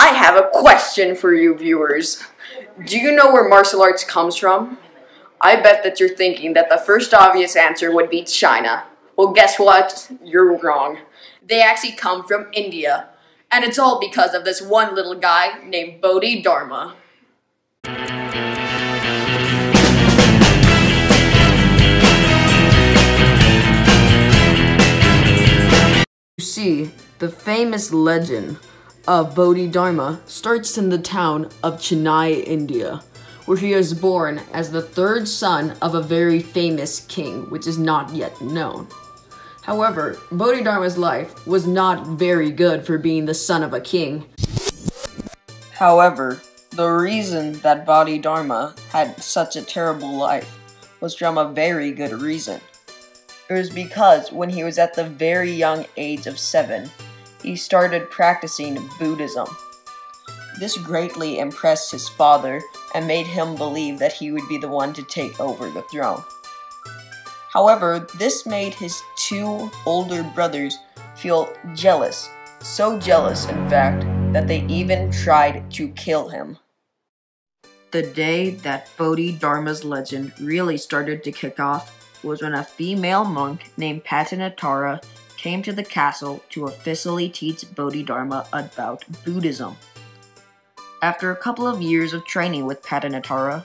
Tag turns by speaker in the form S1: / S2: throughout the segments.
S1: I have a question for you viewers. Do you know where martial arts comes from? I bet that you're thinking that the first obvious answer would be China. Well, guess what? You're wrong. They actually come from India. And it's all because of this one little guy named Bodhidharma. You see, the famous legend of Bodhidharma starts in the town of Chennai, India, where he was born as the third son of a very famous king, which is not yet known. However, Bodhidharma's life was not very good for being the son of a king. However, the reason that Bodhidharma had such a terrible life was from a very good reason. It was because when he was at the very young age of seven, he started practicing Buddhism. This greatly impressed his father and made him believe that he would be the one to take over the throne. However, this made his two older brothers feel jealous, so jealous, in fact, that they even tried to kill him. The day that Bodhidharma's legend really started to kick off was when a female monk named Patanatara came to the castle to officially teach Bodhidharma about Buddhism. After a couple of years of training with Patanatara,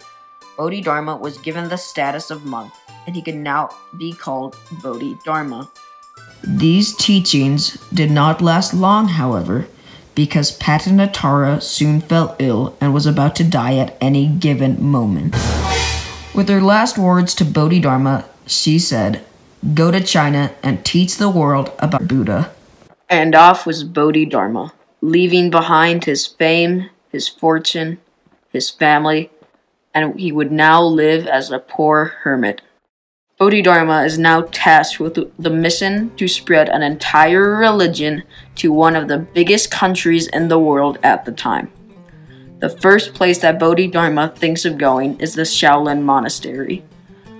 S1: Bodhidharma was given the status of monk, and he could now be called Bodhidharma. These teachings did not last long, however, because Patanatara soon fell ill and was about to die at any given moment. With her last words to Bodhidharma, she said, Go to China and teach the world about Buddha. And off was Bodhidharma, leaving behind his fame, his fortune, his family, and he would now live as a poor hermit. Bodhidharma is now tasked with the mission to spread an entire religion to one of the biggest countries in the world at the time. The first place that Bodhidharma thinks of going is the Shaolin Monastery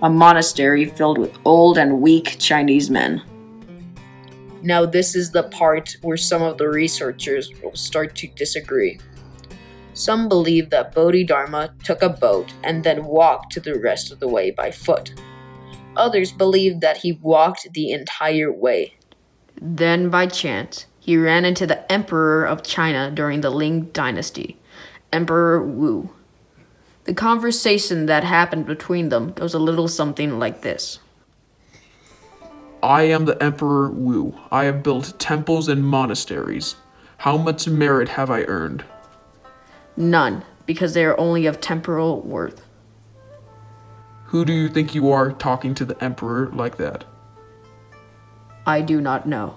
S1: a monastery filled with old and weak Chinese men. Now, this is the part where some of the researchers will start to disagree. Some believe that Bodhidharma took a boat and then walked the rest of the way by foot. Others believe that he walked the entire way. Then, by chance, he ran into the Emperor of China during the Liang Dynasty, Emperor Wu. The conversation that happened between them goes a little something like this.
S2: I am the Emperor Wu. I have built temples and monasteries. How much merit have I earned?
S1: None, because they are only of temporal worth.
S2: Who do you think you are talking to the Emperor like that?
S1: I do not know.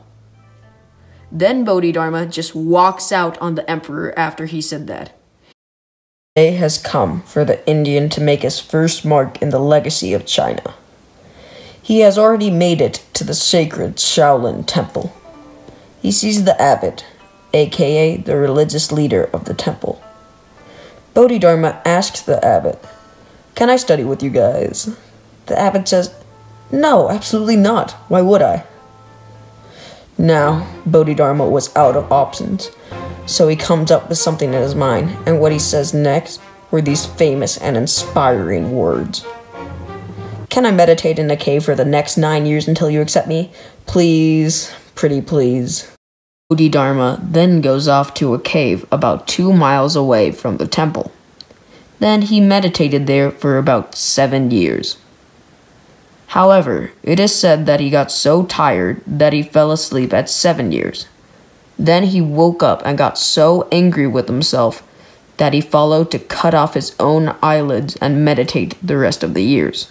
S1: Then Bodhidharma just walks out on the Emperor after he said that day has come for the Indian to make his first mark in the legacy of China. He has already made it to the sacred Shaolin Temple. He sees the abbot, aka the religious leader of the temple. Bodhidharma asks the abbot, Can I study with you guys? The abbot says, No, absolutely not. Why would I? Now, Bodhidharma was out of options. So he comes up with something in his mind, and what he says next were these famous and inspiring words. Can I meditate in a cave for the next nine years until you accept me? Please, pretty please. Bodhidharma then goes off to a cave about two miles away from the temple. Then he meditated there for about seven years. However, it is said that he got so tired that he fell asleep at seven years. Then he woke up and got so angry with himself that he followed to cut off his own eyelids and meditate the rest of the years.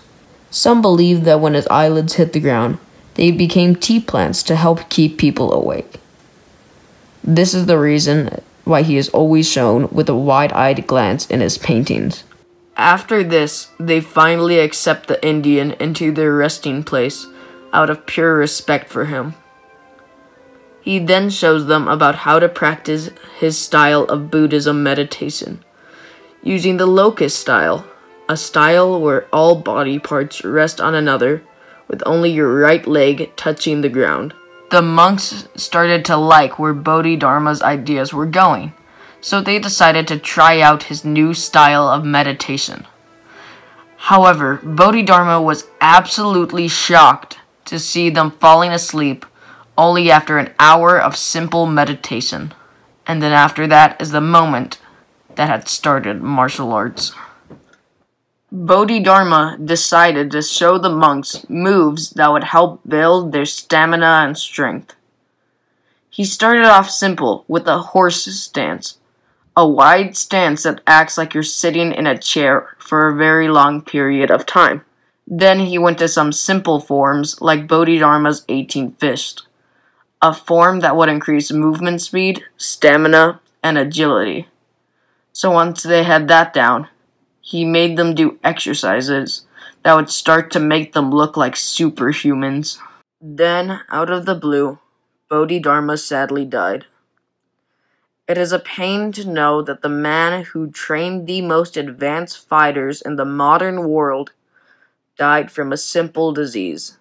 S1: Some believe that when his eyelids hit the ground, they became tea plants to help keep people awake. This is the reason why he is always shown with a wide eyed glance in his paintings. After this, they finally accept the Indian into their resting place out of pure respect for him. He then shows them about how to practice his style of Buddhism meditation, using the locust style, a style where all body parts rest on another, with only your right leg touching the ground. The monks started to like where Bodhidharma's ideas were going, so they decided to try out his new style of meditation. However, Bodhidharma was absolutely shocked to see them falling asleep only after an hour of simple meditation. And then after that is the moment that had started martial arts. Bodhidharma decided to show the monks moves that would help build their stamina and strength. He started off simple with a horse stance, a wide stance that acts like you're sitting in a chair for a very long period of time. Then he went to some simple forms like Bodhidharma's 18 fist, a form that would increase movement speed, stamina, and agility. So once they had that down, he made them do exercises that would start to make them look like superhumans. Then, out of the blue, Bodhidharma sadly died. It is a pain to know that the man who trained the most advanced fighters in the modern world died from a simple disease.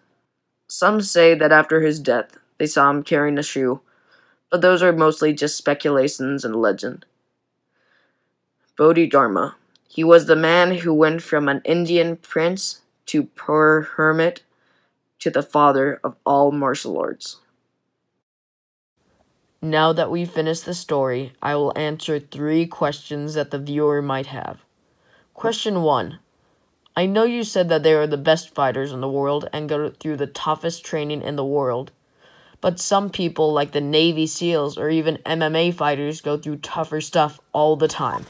S1: Some say that after his death, they saw him carrying a shoe, but those are mostly just speculations and legend. Bodhidharma he was the man who went from an Indian prince to poor hermit to the father of all martial arts. Now that we've finished the story, I will answer three questions that the viewer might have. Question 1. I know you said that they are the best fighters in the world and go through the toughest training in the world. But some people, like the Navy SEALs or even MMA fighters, go through tougher stuff all the time.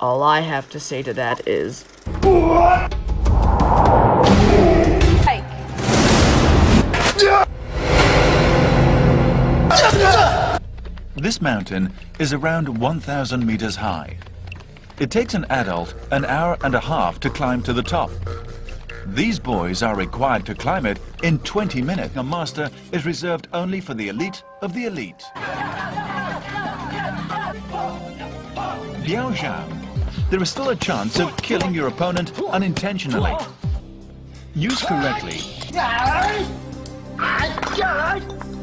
S1: All I have to say to that is.
S3: This mountain is around 1,000 meters high. It takes an adult an hour and a half to climb to the top. These boys are required to climb it in 20 minutes. A master is reserved only for the elite of the elite. Biao Zhao there is still a chance of killing your opponent unintentionally. Used correctly,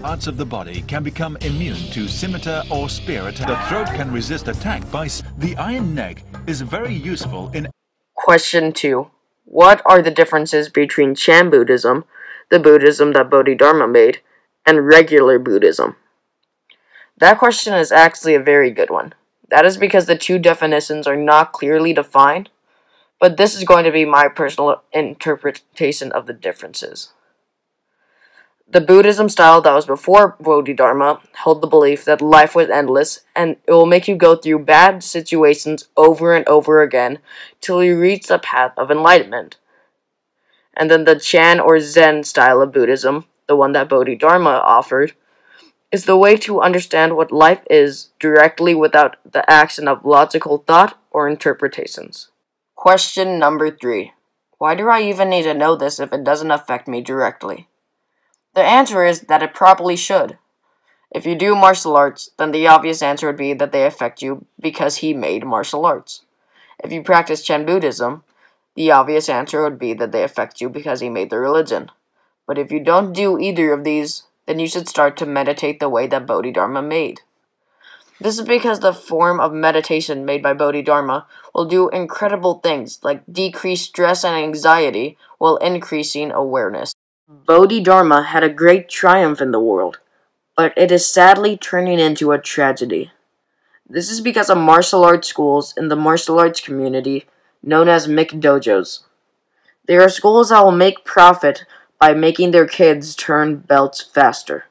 S3: parts of the body can become immune to scimitar or spear attack. The throat can resist attack by... The iron neck is very useful in...
S1: Question 2. What are the differences between Chan Buddhism, the Buddhism that Bodhidharma made, and regular Buddhism? That question is actually a very good one. That is because the two definitions are not clearly defined, but this is going to be my personal interpretation of the differences. The Buddhism style that was before Bodhidharma held the belief that life was endless and it will make you go through bad situations over and over again till you reach the path of enlightenment. And then the Chan or Zen style of Buddhism, the one that Bodhidharma offered, is the way to understand what life is directly without the action of logical thought or interpretations. Question number three. Why do I even need to know this if it doesn't affect me directly? The answer is that it probably should. If you do martial arts, then the obvious answer would be that they affect you because he made martial arts. If you practice Chan Buddhism, the obvious answer would be that they affect you because he made the religion. But if you don't do either of these, then you should start to meditate the way that Bodhidharma made. This is because the form of meditation made by Bodhidharma will do incredible things like decrease stress and anxiety while increasing awareness. Bodhidharma had a great triumph in the world, but it is sadly turning into a tragedy. This is because of martial arts schools in the martial arts community known as McDojos. They are schools that will make profit by making their kids turn belts faster.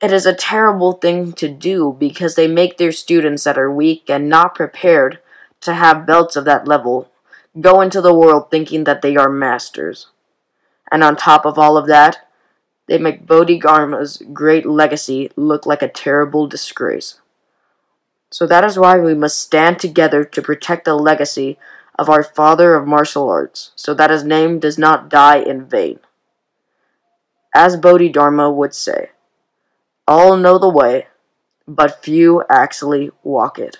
S1: It is a terrible thing to do because they make their students that are weak and not prepared to have belts of that level go into the world thinking that they are masters. And on top of all of that, they make Bodhidharma's great legacy look like a terrible disgrace. So that is why we must stand together to protect the legacy of our father of martial arts, so that his name does not die in vain. As Bodhidharma would say, all know the way, but few actually walk it.